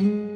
Mm-hmm.